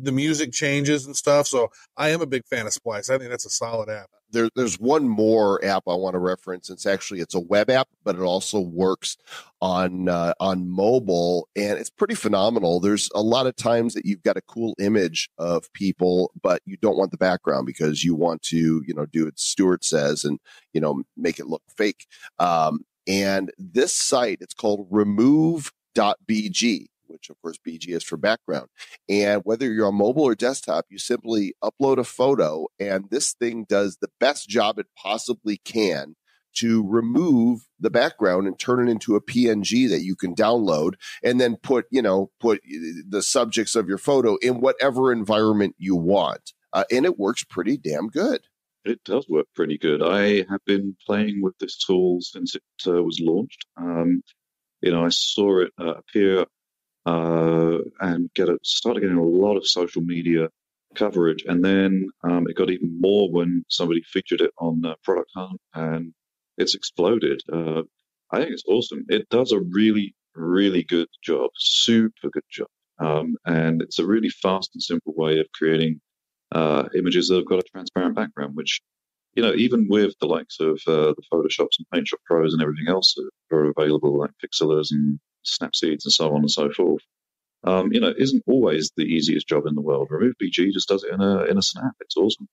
the music changes and stuff. So I am a big fan of Splice. I think that's a solid app.
There, there's one more app I want to reference. It's actually it's a web app, but it also works on uh, on mobile, and it's pretty phenomenal. There's a lot of times that you've got a cool image of people, but you don't want the background because you want to, you know, do what Stuart says and you know make it look fake. Um, and this site, it's called Remove.bg which of course BG is for background. And whether you're on mobile or desktop, you simply upload a photo, and this thing does the best job it possibly can to remove the background and turn it into a PNG that you can download and then put, you know, put the subjects of your photo in whatever environment you want. Uh, and it works pretty damn good.
It does work pretty good. I have been playing with this tool since it uh, was launched. Um, you know, I saw it uh, appear uh, and get it, started getting a lot of social media coverage. And then um, it got even more when somebody featured it on uh, Product Hunt, and it's exploded. Uh, I think it's awesome. It does a really, really good job, super good job. Um, and it's a really fast and simple way of creating uh, images that have got a transparent background, which you know, even with the likes of uh, the Photoshops and PaintShop Pros and everything else that are available, like Pixlrs and Snapseeds and so on and so forth, um, you know, isn't always the easiest job in the world. Remove BG just does it in a in a snap. It's awesome.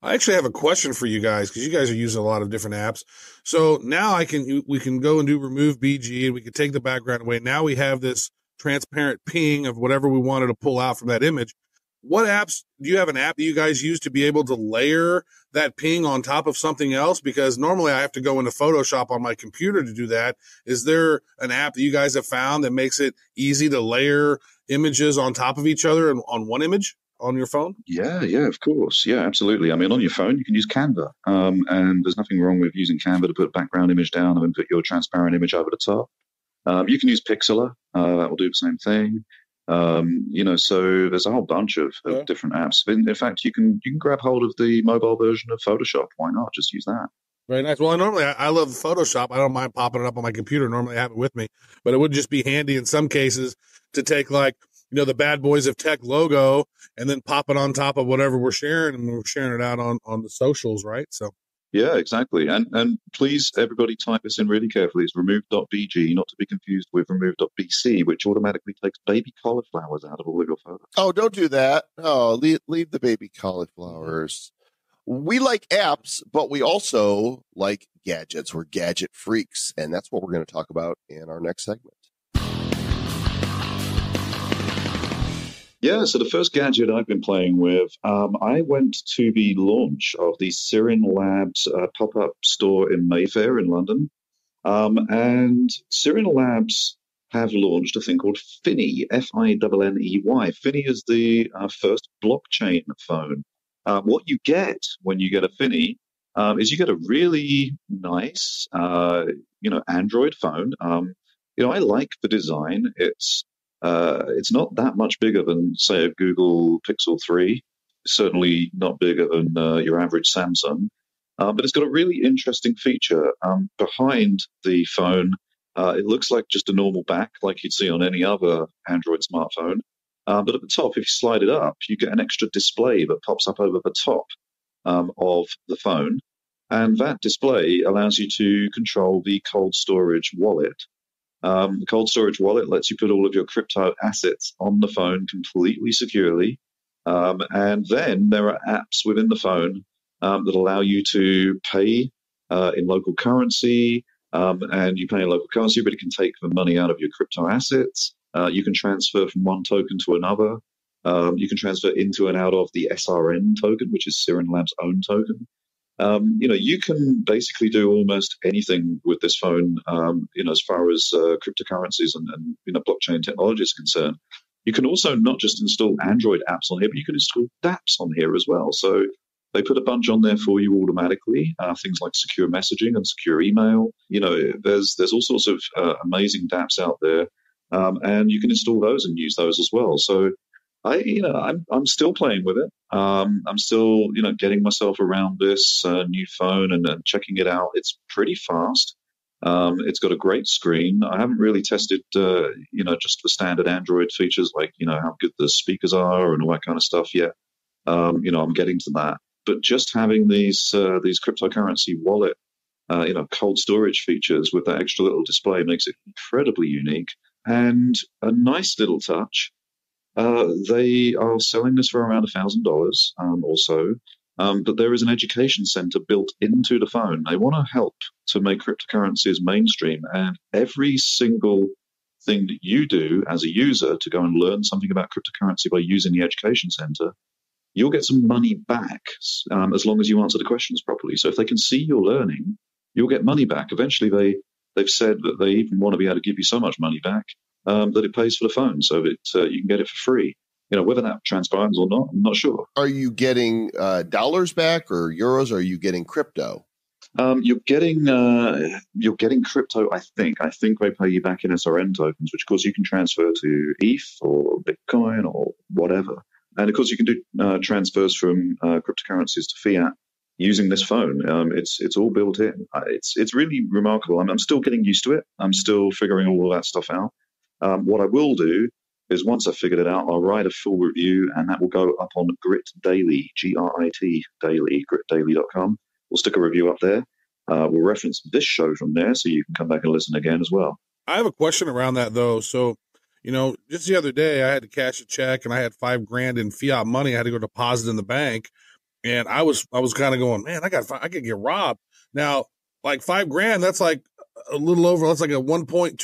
I actually have a question for you guys because you guys are using a lot of different apps. So now I can we can go and do remove BG and we can take the background away. Now we have this transparent ping of whatever we wanted to pull out from that image what apps do you have an app that you guys use to be able to layer that ping on top of something else? Because normally I have to go into Photoshop on my computer to do that. Is there an app that you guys have found that makes it easy to layer images on top of each other and on one image? on your phone?
Yeah, yeah, of course. Yeah, absolutely. I mean, on your phone, you can use Canva, um, and there's nothing wrong with using Canva to put a background image down and then put your transparent image over the top. Um, you can use Pixlr, uh, that will do the same thing. Um, you know, so there's a whole bunch of, of yeah. different apps. In, in, fact, you can you can grab hold of the mobile version of Photoshop. Why not? Just use that.
Very nice. Well, I normally I, I love Photoshop. I don't mind popping it up on my computer. Normally I have it with me, but it would just be handy in some cases to take like you know the Bad Boys of Tech logo and then pop it on top of whatever we're sharing, and we're sharing it out on on the socials, right? So
Yeah, exactly. And and please, everybody, type this in really carefully. It's remove.bg, not to be confused with remove.bc, which automatically takes baby cauliflowers out of all of your photos.
Oh, don't do that. Oh, leave, leave the baby cauliflowers. We like apps, but we also like gadgets. We're gadget freaks, and that's what we're going to talk about in our next segment.
Yeah, so the first gadget I've been playing with, um, I went to the launch of the Sirin Labs uh, pop up store in Mayfair in London. Um, and Sirin Labs have launched a thing called Finney, F I N N E Y. Finney is the uh, first blockchain phone. Uh, what you get when you get a Finney um, is you get a really nice, uh, you know, Android phone. Um, you know, I like the design. It's uh, it's not that much bigger than, say, a Google Pixel 3. Certainly not bigger than uh, your average Samsung. Uh, but it's got a really interesting feature. Um, behind the phone, uh, it looks like just a normal back, like you'd see on any other Android smartphone. Uh, but at the top, if you slide it up, you get an extra display that pops up over the top um, of the phone. And that display allows you to control the cold storage wallet. Um, the cold storage wallet lets you put all of your crypto assets on the phone completely securely. Um, and then there are apps within the phone um, that allow you to pay uh, in local currency. Um, and you pay in local currency, but it can take the money out of your crypto assets. Uh, you can transfer from one token to another. Um, you can transfer into and out of the SRN token, which is Sirin Labs' own token. Um, you know, you can basically do almost anything with this phone. Um, you know, as far as uh, cryptocurrencies and, and, you know blockchain technology is concerned. You can also not just install Android apps on here, but you can install dApps on here as well. So they put a bunch on there for you automatically. Uh, things like secure messaging and secure email. You know, there's there's all sorts of uh, amazing dApps out there, um, and you can install those and use those as well. So I, you know, I'm I'm still playing with it. Um, I'm still, you know, getting myself around this uh, new phone and, and, checking it out. It's pretty fast. Um, it's got a great screen. I haven't really tested, uh, you know, just the standard Android features like, you know, how good the speakers are and all that kind of stuff yet. Um, you know, I'm getting to that. But just having these uh, these cryptocurrency wallet, uh, you know, cold storage features with that extra little display makes it incredibly unique and a nice little touch uh, they are selling this for around $1,000 um, or so. Um, but there is an education center built into the phone. They want to help to make cryptocurrencies mainstream. And every single thing that you do as a user to go and learn something about cryptocurrency by using the education center, you'll get some money back um, as long as you answer the questions properly. So if they can see you're learning, you'll get money back. Eventually, they they've said that they even want to be able to give you so much money back um, that it pays for the phone, so that uh, you can get it for free. You know, whether that transpires or not, I'm not sure.
Are you getting uh, dollars back or euros? Or are you getting crypto?
Um, you're getting uh, you're getting crypto. I think. I think they pay you back in SRN tokens, which of course you can transfer to ETH or Bitcoin or whatever. And of course, you can do uh, transfers from uh, cryptocurrencies to fiat using this phone. Um, it's it's all built in. It's it's really remarkable. I'm, I'm still getting used to it. I'm still figuring all of that stuff out. Um, what I will do is once I've figured it out, I'll write a full review and that will go up on Grit Daily, G R I T Daily, gritdaily.com. We'll stick a review up there. Uh, we'll reference this show from there so you can come back and listen again as well.
I have a question around that though. So, you know, just the other day I had to cash a check and I had five grand in fiat money. I had to go deposit in the bank. And I was, I was kind of going, man, I got, I could get robbed. Now, like five grand, that's like a little over, that's like a 1.25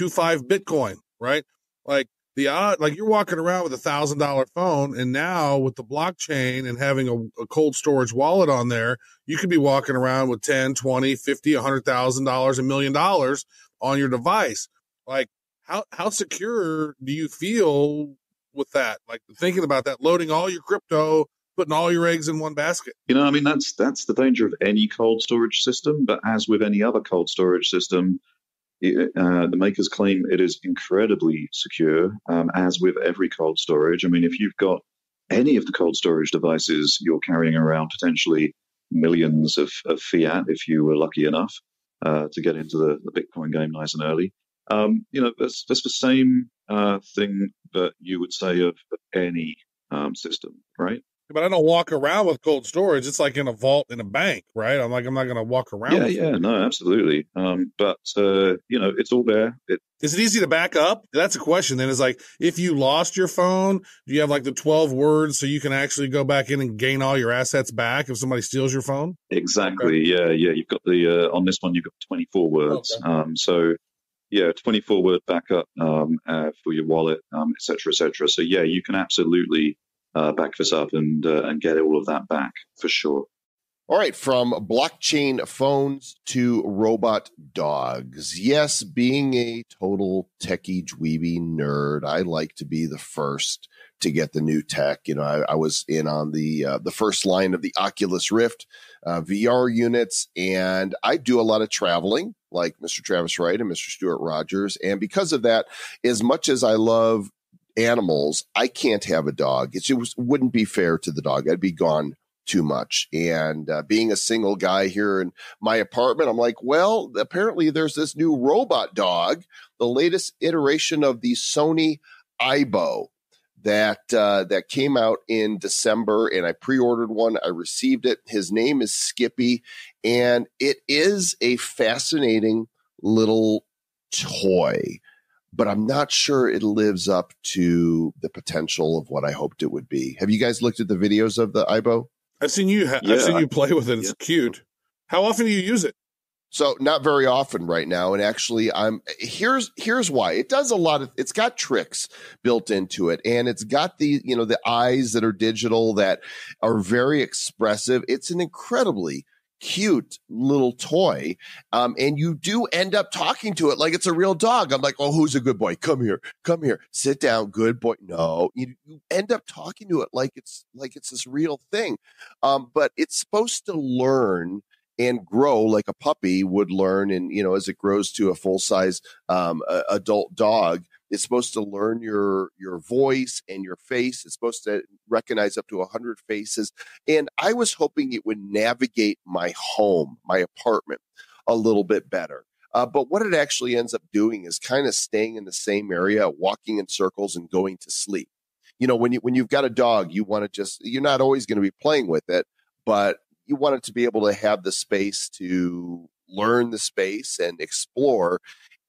Bitcoin right? Like the odd, like you're walking around with a thousand dollar phone, and now with the blockchain and having a, a, cold storage wallet on there, you could be walking around with 10, 20, 50, a hundred thousand dollars, a million dollars on your device. Like how, how secure do you feel with that? Like thinking about that, loading all your crypto, putting all your eggs in one basket.
You know, I mean, that's, that's the danger of any cold storage system, but as with any other cold storage system, uh, the makers claim it is incredibly secure, um, as with every cold storage. I mean, if you've got any of the cold storage devices, you're carrying around potentially millions of, of fiat if you were lucky enough uh, to get into the, the, Bitcoin game nice and early. Um, you know, that's, that's the same uh, thing that you would say of, of any um, system, right?
But I don't walk around with cold storage. It's like in a vault in a bank, right? I'm like, I'm not going to walk around.
Yeah, yeah, no, absolutely. Um, but uh, you know, it's all there. It,
is it easy to back up? That's a question. Then is like, if you lost your phone, do you have like the 12 words so you can actually go back in and gain all your assets back if somebody steals your phone?
Exactly. Okay. Yeah, yeah. You've got the uh, on this one, you've got 24 words. Okay. Um, so yeah, 24 word backup um, uh, for your wallet, um, et cetera, et cetera. So yeah, you can absolutely uh, back this up and uh, and get all of that back for sure.
All right, from blockchain phones to robot dogs. Yes, being a total techie dweeby nerd, I like to be the first to get the new tech. You know, I, I was in on the uh, the first line of the Oculus Rift uh, VR units, and I do a lot of traveling, like Mr. Travis Wright and Mr. Stuart Rogers. And because of that, as much as I love animals, I can't have a dog. It just wouldn't be fair to the dog. I'd be gone too much. And uh, being a single guy here in my apartment, I'm like, well, apparently there's this new robot dog, the latest iteration of the Sony Aibo that uh, that came out in December, and I pre-ordered one. I received it. His name is Skippy, and it is a fascinating little toy but I'm not sure it lives up to the potential of what I hoped it would be. Have you guys looked at the videos of the Aibo?
I've seen you. Ha- yeah, I've seen you play with it. It's yeah. cute. How often do you use it?
So not very often right now. And actually, I'm here's here's why. It does a lot of. It's got tricks built into it, and it's got the you know the eyes that are digital that are very expressive. It's an incredibly cute little toy. Um, and you do end up talking to it like it's a real dog. I'm like, oh, who's a good boy? Come here, come here, sit down, good boy. No, you, you end up talking to it like it's like it's this real thing. Um, but it's supposed to learn and grow like a puppy would learn and you know as it grows to a full size um, adult dog it's supposed to learn your your voice and your face. It's supposed to recognize up to 100 faces. And I was hoping it would navigate my home, my apartment, a little bit better. Uh, but what it actually ends up doing is kind of staying in the same area, walking in circles and going to sleep. You know, when you when you've got a dog, you want to just you're not always going to be playing with it, but you want it to be able to have the space to learn the space and explore.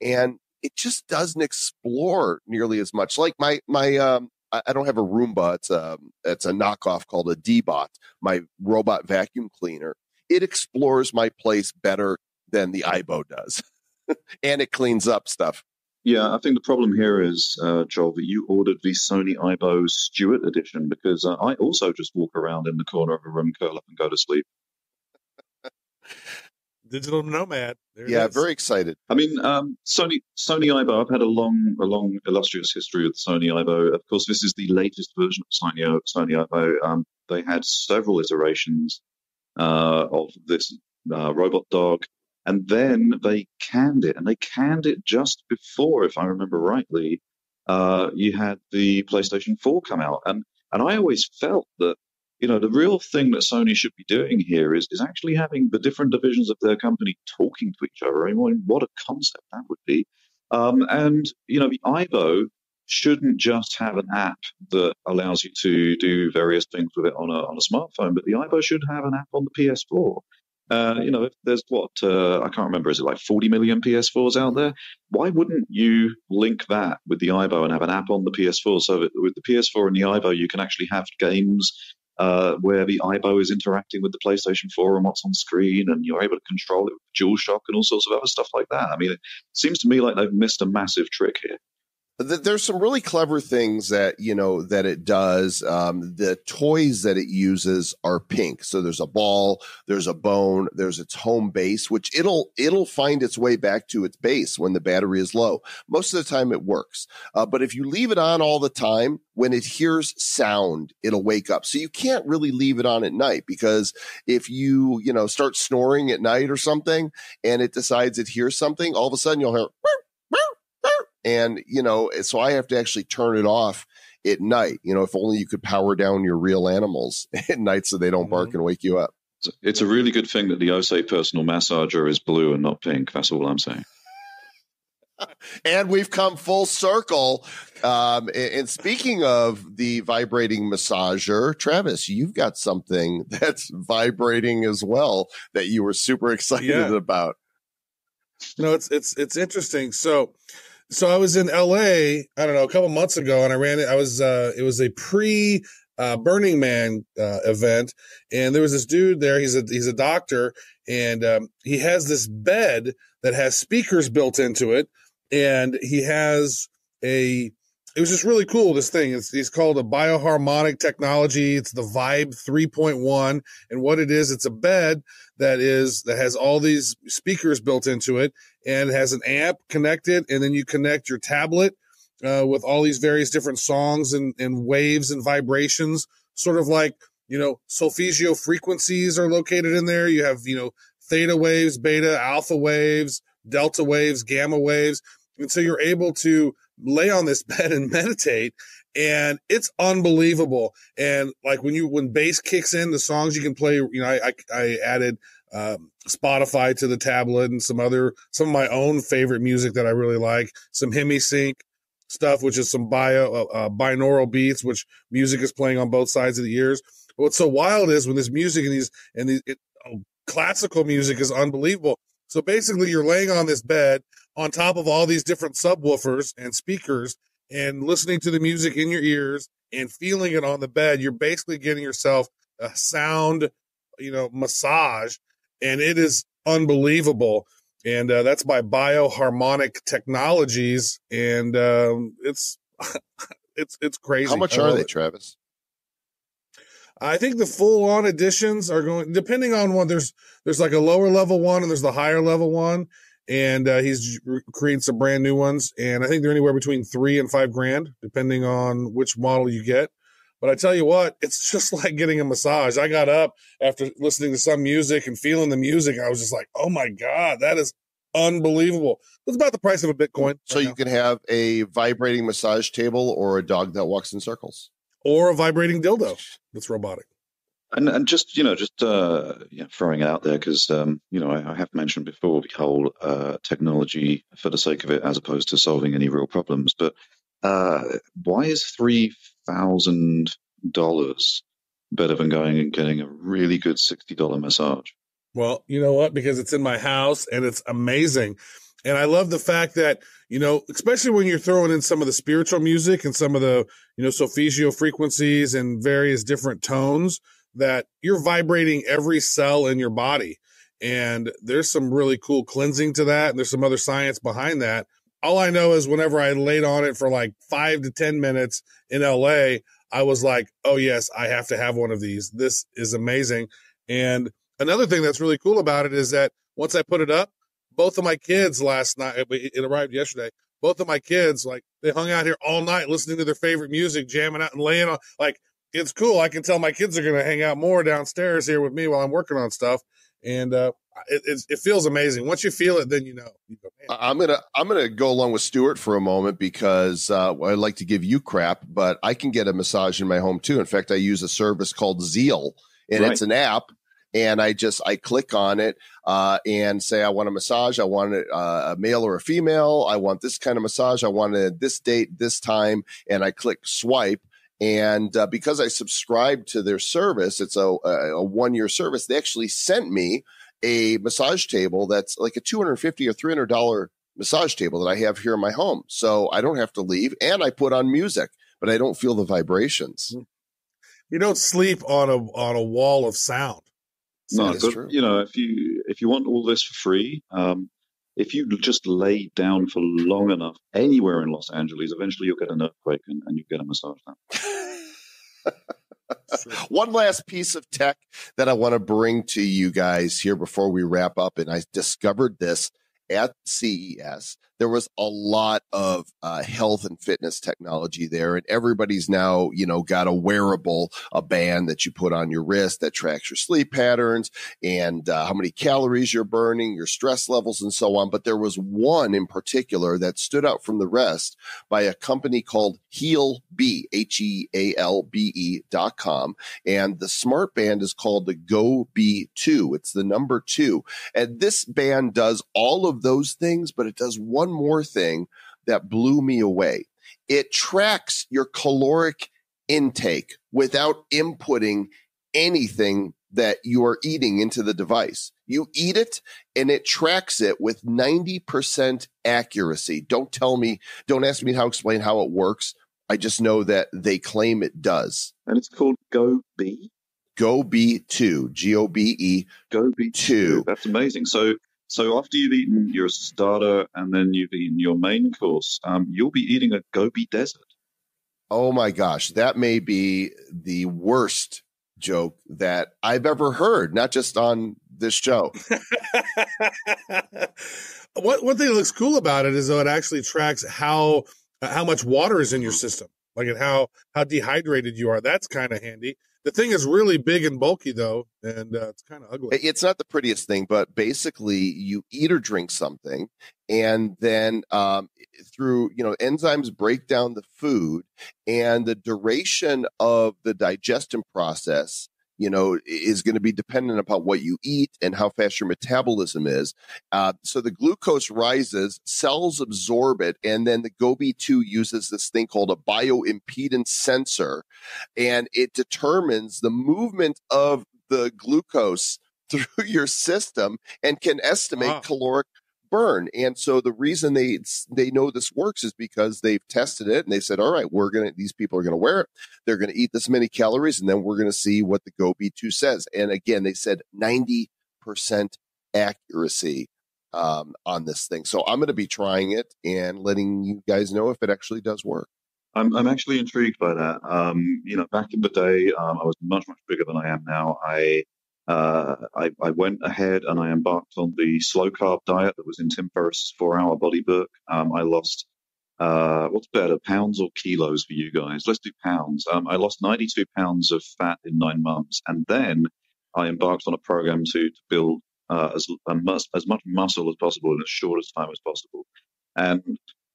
And it just doesn't explore nearly as much. Like my my um, I don't have a Roomba. It's a it's a knockoff called a Deebot, my robot vacuum cleaner. It explores my place better than the Aibo does, and it cleans up stuff.
Yeah, I think the problem here is, uh, Joel, that you ordered the Sony Aibo Stuart edition because uh, I also just walk around in the corner of a room, curl up, and go to sleep
digital nomad.
There yeah, very excited.
I mean, um, Sony Sony Aibo. I've had a long, a long, illustrious history with Sony Aibo. Of course, this is the latest version of Sony Sony Aibo. Um, they had several iterations uh, of this uh, robot dog, and then they canned it, and they canned it just before, if I remember rightly, uh, you had the PlayStation 4 come out, and and I always felt that you know, the real thing that Sony should be doing here is, is actually having the different divisions of their company talking to each other. I mean, what a concept that would be. Um, and, you know, the Aibo shouldn't just have an app that allows you to do various things with it on a, on a smartphone, but the Aibo should have an app on the PS4. Uh, you know, if there's what, uh, I can't remember, is it like 40 million PS4s out there? Why wouldn't you link that with the Aibo and have an app on the PS4 so that with the PS4 and the Aibo, you can actually have games uh, where the Aibo is interacting with the PlayStation 4 and what's on screen, and you're able to control it with DualShock and all sorts of other stuff like that. I mean, it seems to me like they've missed a massive trick here
there's some really clever things that you know that it does. Um, the toys that it uses are pink. So there's a ball there's a bone there's its home base which it'll it'll find its way back to its base when the battery is low. Most of the time it works. Uh, but if you leave it on all the time when it hears sound it'll wake up. So you can't really leave it on at night because if you you know start snoring at night or something and it decides it hears something all of a sudden you'll hear and, you know, so I have to actually turn it off at night. You know, if only you could power down your real animals at night so they don't bark mm-hmm. and wake you up.
It's a really good thing that the Osé personal massager is blue and not pink. That's all I'm saying.
and we've come full circle. Um, and, and, speaking of the vibrating massager, Travis, you've got something that's vibrating as well that you were super excited yeah. about.
No, it's it's it's interesting. So, so I was in L.A. I don't know a couple months ago, and I ran it. I was uh, it was a pre uh, Burning Man uh, event, and there was this dude there. He's a he's a doctor, and um, he has this bed that has speakers built into it, and he has a. It was just really cool. This thing it's, it's called a bioharmonic technology. It's the Vibe 3.1, and what it is, it's a bed that is that has all these speakers built into it, and has an amp connected, and then you connect your tablet uh, with all these various different songs and, and waves and vibrations, sort of like, you know, solfeggio frequencies are located in there. You have, you know, theta waves, beta, alpha waves, delta waves, gamma waves. And so you're able to lay on this bed and meditate and it's unbelievable. And like when you, when bass kicks in, the songs you can play, you know, I, I, I added, um, Spotify to the tablet and some other, some of my own favorite music that I really like, some HemiSync, stuff, which is some bio uh, uh, binaural beats, which music is playing on both sides of the ears. What's so wild is when this music and these and these it, oh, classical music is unbelievable. So basically, you're laying on this bed on top of all these different subwoofers and speakers and listening to the music in your ears and feeling it on the bed. You're basically getting yourself a sound, you know, massage, and it is unbelievable and uh, that's by Bioharmonic Technologies, and um, it's it's it's crazy.
How much are they, Travis?
I think the full on editions are going depending on what there's there's like a lower level one and there's the higher level one, and uh, he's creating some brand new ones, and I think they're anywhere between three and five grand depending on which model you get. But I tell you what, it's just like getting a massage. I got up after listening to some music and feeling the music. I was just like, oh my God, that is unbelievable. It's about the price of a Bitcoin.
So right you can have a vibrating massage table or a dog that walks in circles.
Or a vibrating dildo that's robotic.
And, and just you know just uh, throwing it out there because um, you know I, I, have mentioned before the whole uh, technology for the sake of it as opposed to solving any real problems. But uh, why is three thousand dollars better than going and getting a really good sixty dollar massage?
Well, you know what? Because it's in my house and it's amazing. And I love the fact that, you know, especially when you're throwing in some of the spiritual music and some of the, you know, solfeggio frequencies and various different tones that you're vibrating every cell in your body. And there's some really cool cleansing to that. And there's some other science behind that. All I know is whenever I laid on it for like five to 10 minutes in LA, I was like, oh, yes, I have to have one of these. This is amazing. And another thing that's really cool about it is that once I put it up, both of my kids last night, it arrived yesterday. Both of my kids, like, they hung out here all night listening to their favorite music, jamming out and laying on. Like, it's cool. I can tell my kids are going to hang out more downstairs here with me while I'm working on stuff. And, uh, it, it, feels amazing. Once you feel it, then you know. You
go, I'm gonna I'm gonna go along with Stuart for a moment because uh, I'd like to give you crap, but I can get a massage in my home too. In fact, I use a service called Zeel, and right. it's an app and I just I click on it uh, and say I want a massage. I want it, uh, a male or a female. I want this kind of massage. I want it this date, this time, and I click swipe. And uh, because I subscribed to their service, it's a, a one year service. They actually sent me a massage table that's like a two hundred fifty or three hundred dollar massage table that I have here in my home. So I don't have to leave, and I put on music, but I don't feel the vibrations.
You don't sleep on a on a wall of sound.
No, but you know, if you if you want all this for free, um, if you just lay down for long enough anywhere in Los Angeles, eventually you'll get an earthquake and, and you get a massage now.
One last piece of tech that I want to bring to you guys here before we wrap up, and I discovered this at CES there was a lot of uh, health and fitness technology there, and everybody's now, you know, got a wearable, a band that you put on your wrist that tracks your sleep patterns and uh, how many calories you're burning, your stress levels, and so on. But there was one in particular that stood out from the rest by a company called Heal B, H E A L B E dot com, and the smart band is called the GoBe2. It's the number two, and this band does all of those things, but it does one one more thing that blew me away. It tracks your caloric intake without inputting anything that you are eating into the device. You eat it and it tracks it with 90% accuracy. Don't tell me, don't ask me how to explain how it works. I just know that they claim it does.
And it's called Go B.
GoBe2, G O B E.
GoBe2. That's amazing. So, so after you've eaten your starter and then you've eaten your main course, um, you'll be eating a Gobi Desert.
Oh my gosh, that may be the worst joke that I've ever heard, not just on this show.
what one thing that looks cool about it is though it actually tracks how how much water is in your system, like and how how dehydrated you are. That's kind of handy. The thing is really big and bulky though, and uh, it's kind of ugly.
It's not the prettiest thing, but basically you eat or drink something, and then um, through you know enzymes break down the food, and the duration of the digestion process you know, is going to be dependent upon what you eat and how fast your metabolism is. Uh, so the glucose rises, cells absorb it, and then the GoBe2 uses this thing called a bioimpedance sensor, and it determines the movement of the glucose through your system and can estimate wow. caloric burn. And so the reason they they know this works is because they've tested it and they said, all right, we're gonna these people are gonna wear it, they're gonna eat this many calories, and then we're gonna see what the GoBe2 says. And again, they said 90% accuracy um, on this thing. So I'm gonna be trying it and letting you guys know if it actually does work.
I'm, I'm actually intrigued by that. Um, you know, back in the day, um, I was much, much bigger than I am now. I uh, I, I, went ahead and I embarked on the slow carb diet that was in Tim Ferriss's four hour body book. Um, I lost, uh, what's better, pounds or kilos for you guys? Let's do pounds. Um, I lost 92 pounds of fat in nine months. And then I embarked on a program to, to build uh, as, mus- as much muscle as possible in as short as time as possible. And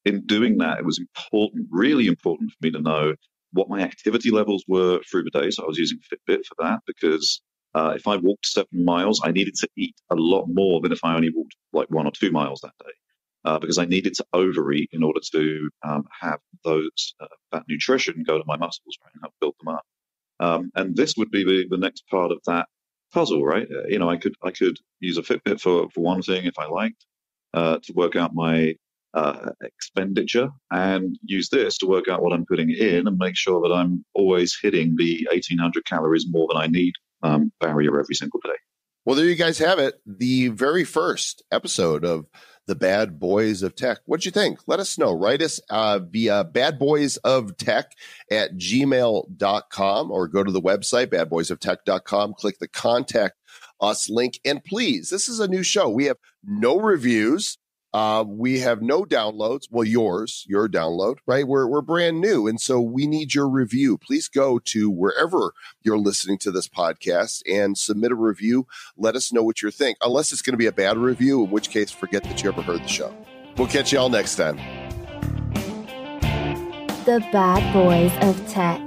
in doing that, it was important, really important for me to know what my activity levels were through the day. So I was using Fitbit for that because uh, if I walked seven miles, I needed to eat a lot more than if I only walked like one or two miles that day. Uh, because I needed to overeat in order to um, have those uh, that nutrition go to my muscles, right, and help build them up. Um, and this would be the, the next part of that puzzle, right? Uh, you know, I could I could use a Fitbit for for one thing if I liked uh, to work out my uh, expenditure, and use this to work out what I'm putting in and make sure that I'm always hitting the 1800 calories more than I need um, barrier every single day.
Well, there you guys have it. The very first episode of the Bad Boys of Tech. What'd you think? Let us know. Write us uh, via badboysoftech at gmail.com or go to the website, badboysoftech.com. Click the contact us link. And please, this is a new show. We have no reviews. Uh, we have no downloads. Well, yours, your download, right? We're, we're brand new. And so we need your review. Please go to wherever you're listening to this podcast and submit a review. Let us know what you think, unless it's going to be a bad review, in which case, forget that you ever heard the show. We'll catch you all next time.
The Bad Boys of Tech